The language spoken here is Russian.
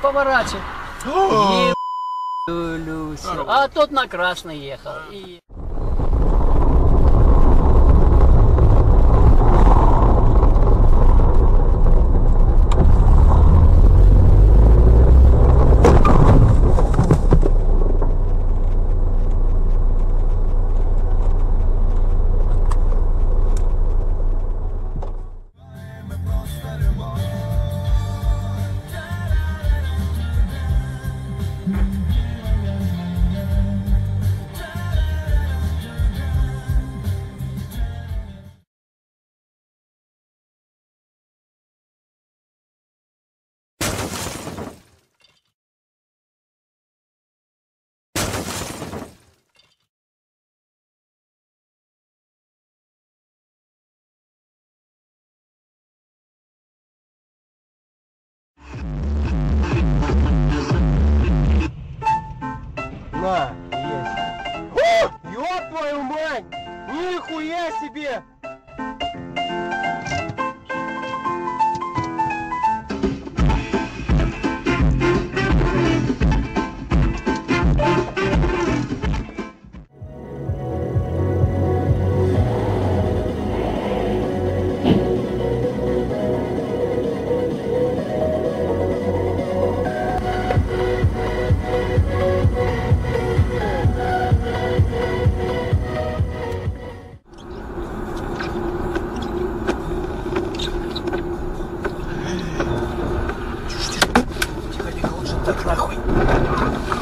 поворачивает. А тот на красный ехал. И... себе! Look.